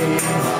Kadosh,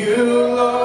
thy days.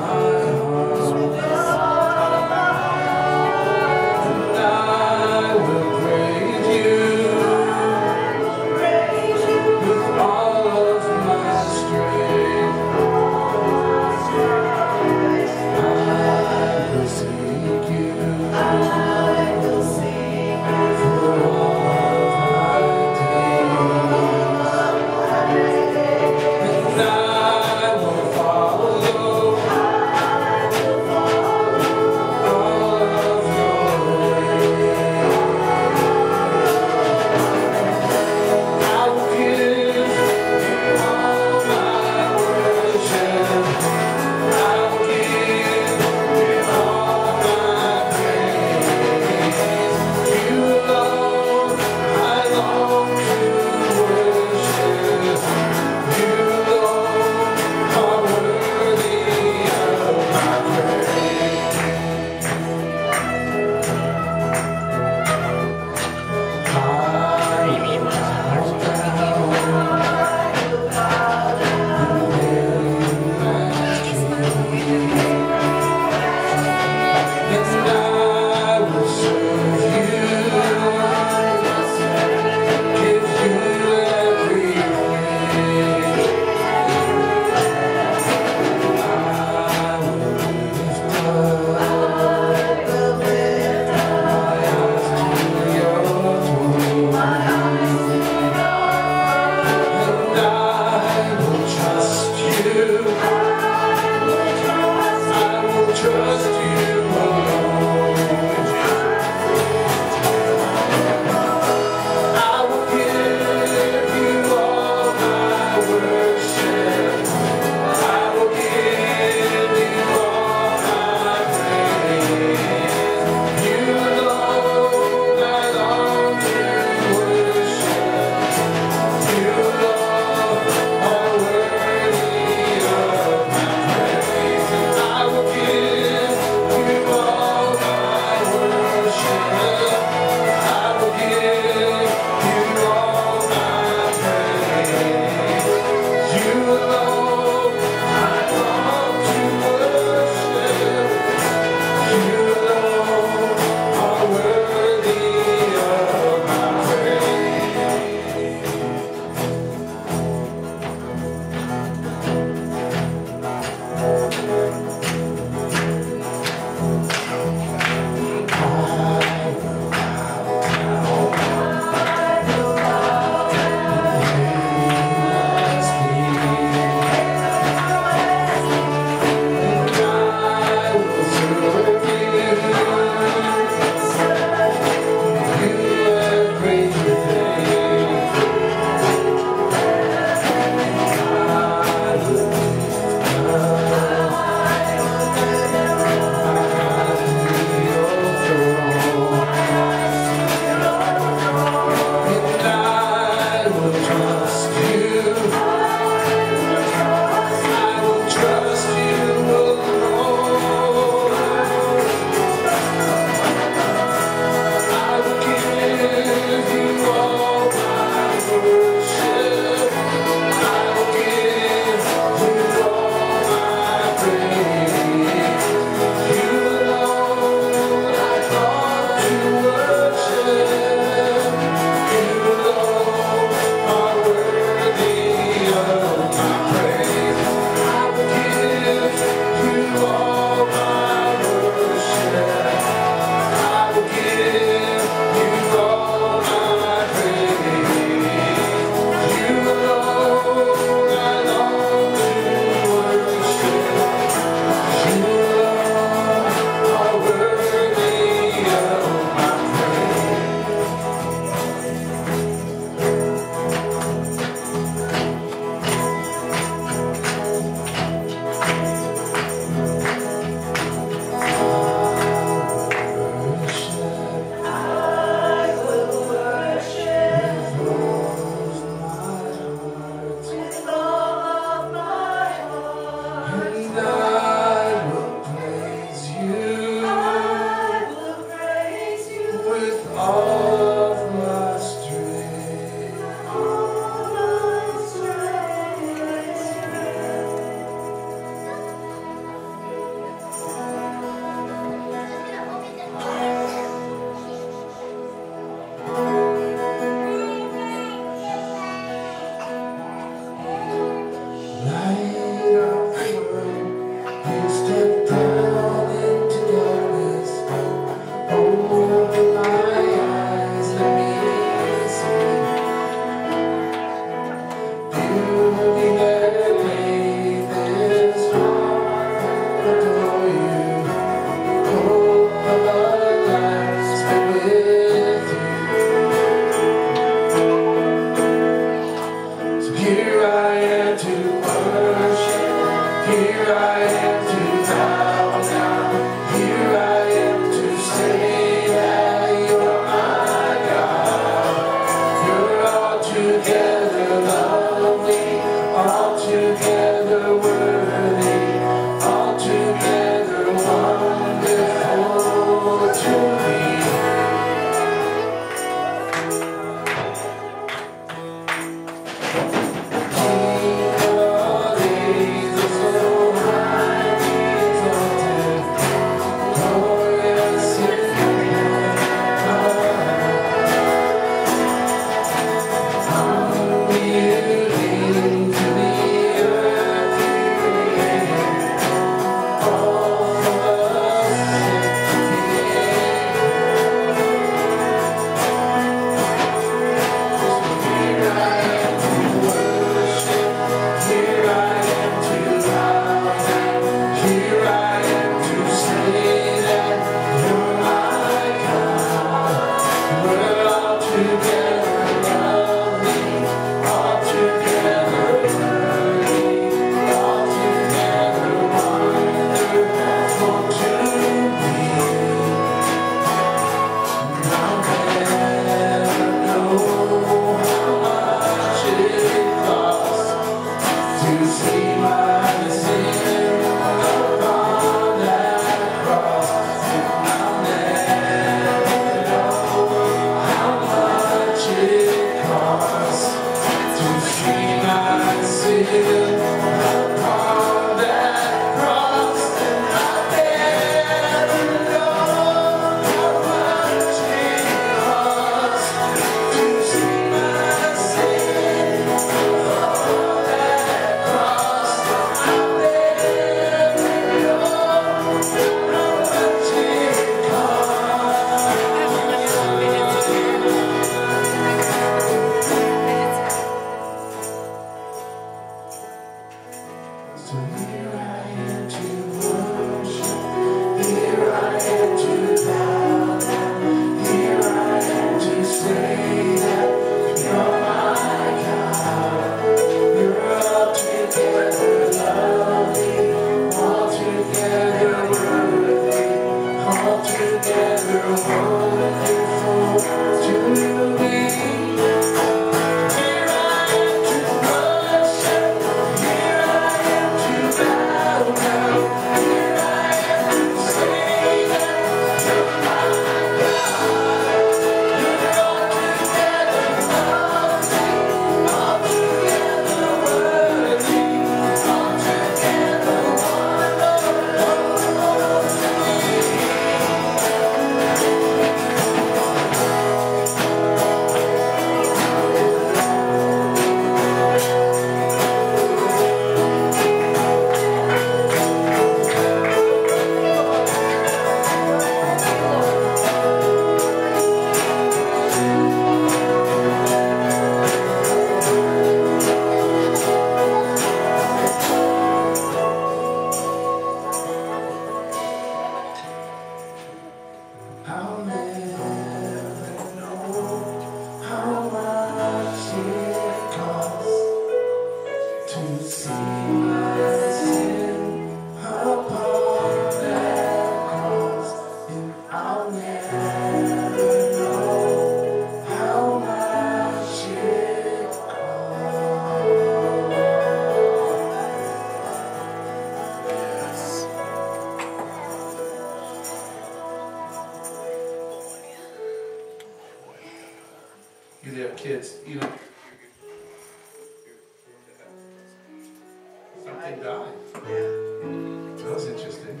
Died. That was interesting.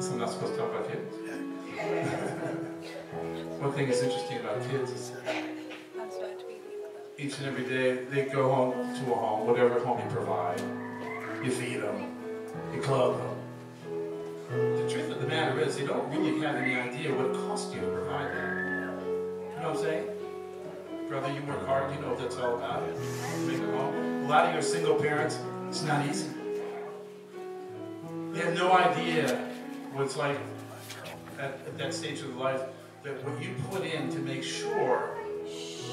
So I'm not supposed to talk about kids. One thing that's interesting about kids is each and every day they go home to a home, whatever home you provide. You feed them, you clothe them. The truth of the matter is, they don't really have any idea what it costs you to provide that. You know what I'm saying? Brother, you work hard, you know what that's all about. Make a home. A lot of your single parents, it's not easy. They have no idea what it's like at, at that stage of life, that what you put in to make sure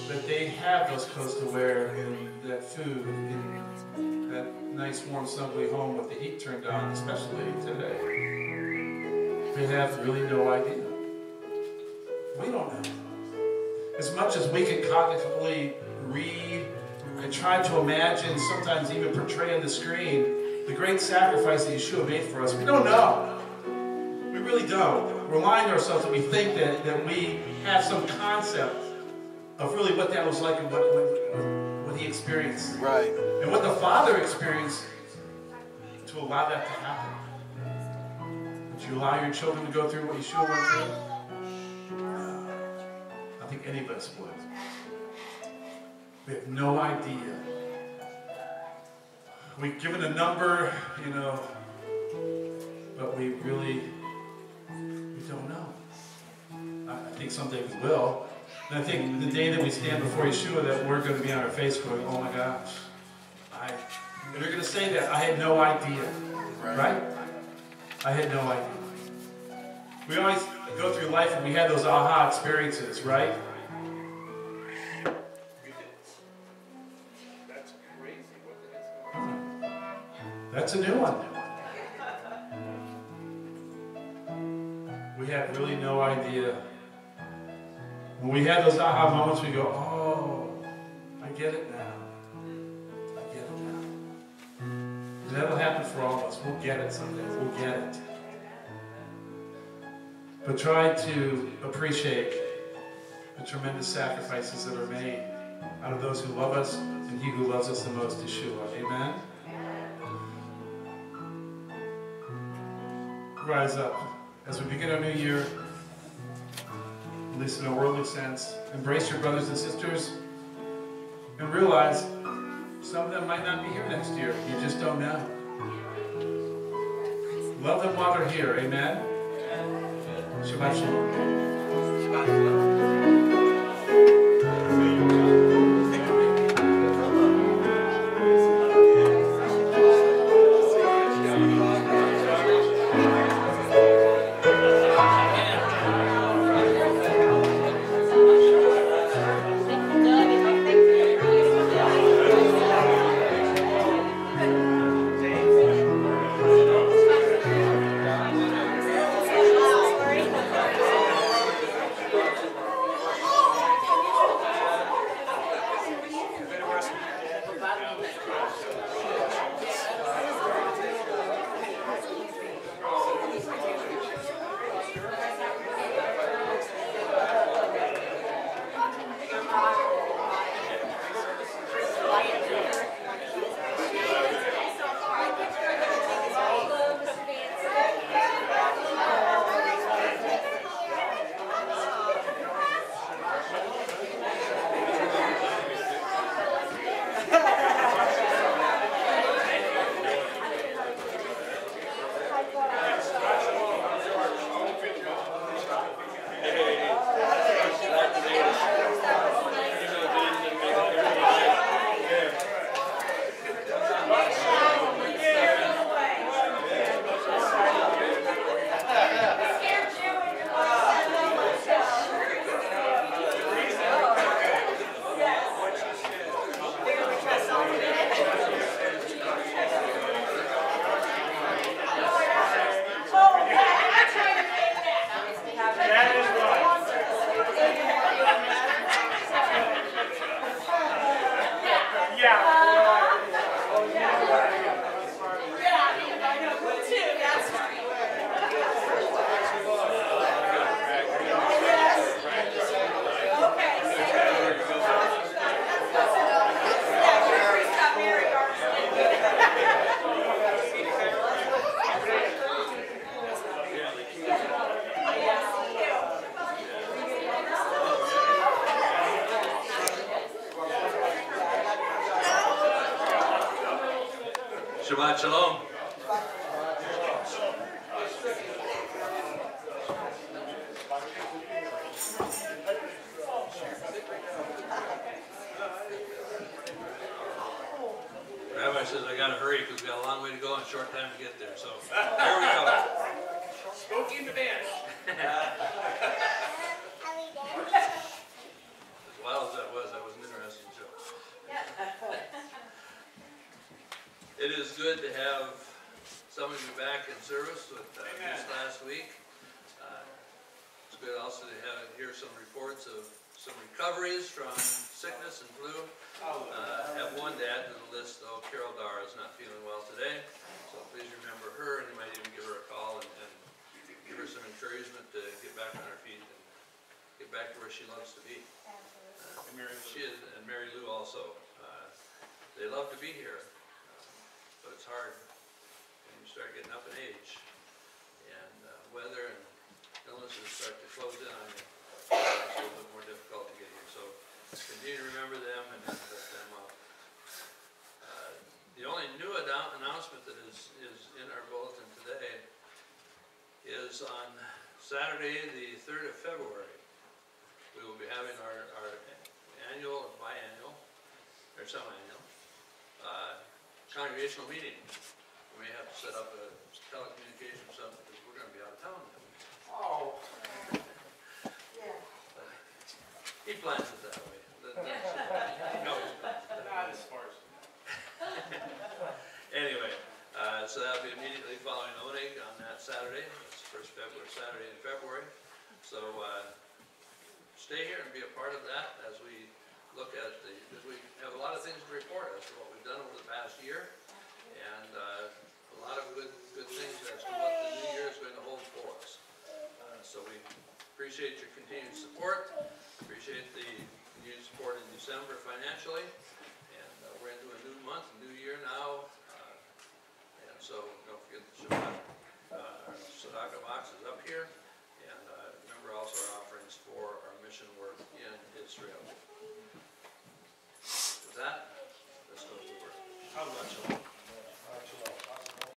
that they have those clothes to wear and that food and that nice warm snuggly home with the heat turned on, especially today. They have really no idea. We don't know. As much as we can cognitively read, I try to imagine, sometimes even portray on the screen, the great sacrifice that Yeshua made for us. We don't know. We really don't. Remind ourselves that we think that, that we have some concept of really what that was like and what, what, what he experienced. Right. And what the Father experienced to allow that to happen. Would you allow your children to go through what Yeshua went through? I think any of us would. We have no idea. We've given a number, you know, but we really we don't know. I, I think someday we will. And I think the day that we stand before Yeshua, that we're going to be on our face going, "Oh my gosh, I." And they're going to say that I had no idea, Right. right? I had no idea. We always go through life and we have those aha experiences, right? That's a new one. We have really no idea. When we have those aha moments, we go, oh, I get it now. I get it now. And that'll happen for all of us. We'll get it someday. We'll get it. But try to appreciate the tremendous sacrifices that are made out of those who love us and He who loves us the most, Yeshua. Amen. Rise up as we begin our new year, at least in a worldly sense. Embrace your brothers and sisters and realize some of them might not be here next year. You just don't know. Love them while they're here. Amen. Shabbat Shalom. Shabbat Shalom. Rabbi says I gotta hurry because we got a long way to go and a short time to get there, so here we go. Smokey and the band. As wild as that was, that was an interesting show. It is good to have some of you back in service with uh, this last week. Uh, It's good also to have, hear some reports of some recoveries from sickness and flu. Uh, have one to add to the list, though, Carol Dar is not feeling well today, so please remember her, and you might even give her a call and, and give her some encouragement to get back on her feet and get back to where she loves to be. Uh, And Mary Lou. She is, and Mary Lou also. Uh, They love to be here, but it's hard when you start getting up in age. And uh, weather and illnesses start to close in on you. It's a little bit more difficult to get here, so continue to remember them and then lift them up. Uh, The only new annou- announcement that is, is in our bulletin today is on Saturday, the third of February. We will be having our, our annual, and biannual, or uh, congregational meeting. We may have to set up a telecommunications something, because we're gonna be out of town then. Oh. He plans it that way. That- that's- he knows he plans it that way. Not as far as. Anyway, uh, so that'll be immediately following Oneg on that Saturday, it's the first February, Saturday in February. So, uh, stay here and be a part of that as we look at the, because we have a lot of things to report as to what we've done over the past year. And, uh, a lot of good, good things as to what the new year is going to hold for us. Uh, So we appreciate your continued support, appreciate the continued support in December financially. And uh, we're into a new month, a new year now. uh, And so don't forget the Shabbat, uh, Tzedakah box is up here. And uh, remember also our offerings for our mission work in Israel. With that, to. How much?